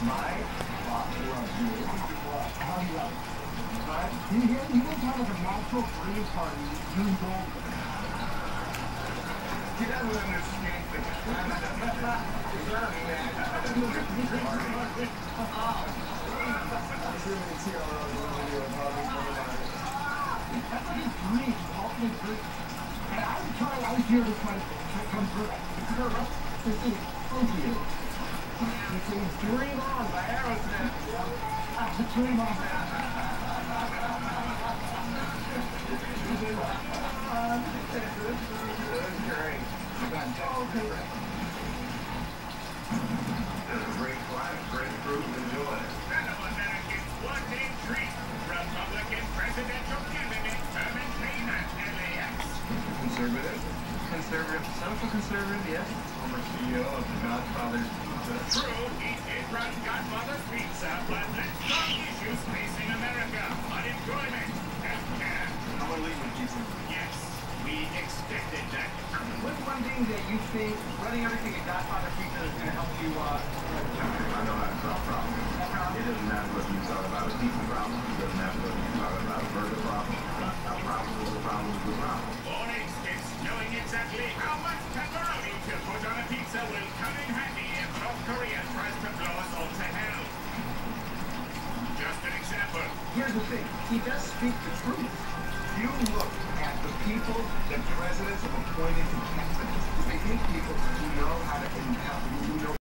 My boss you. Do you love it? Right? He, he, he wants to have like a natural green party doing gold. He doesn't understand things. He's not a man. That's like his dream, ultimate dream. And I was trying, I was here to try to come through. Thank you. Conservative? Social conservative, yes. Former CEO of the Godfather's What's that you think running everything at Godfather Pizza is going to help you, uh, I know how to solve problems. It doesn't matter whether you talk about a pizza problem. It doesn't matter whether you talk about a burger problem. A problem is a problem is a problem. Morning skits knowing exactly how much pepperoni to put on a pizza will come in handy if North Korea tries to blow us all to hell. Just an example. here's the thing. He does speak the truth. You look at the people that presidents have appointed to cabinet. They take people who know how to, who know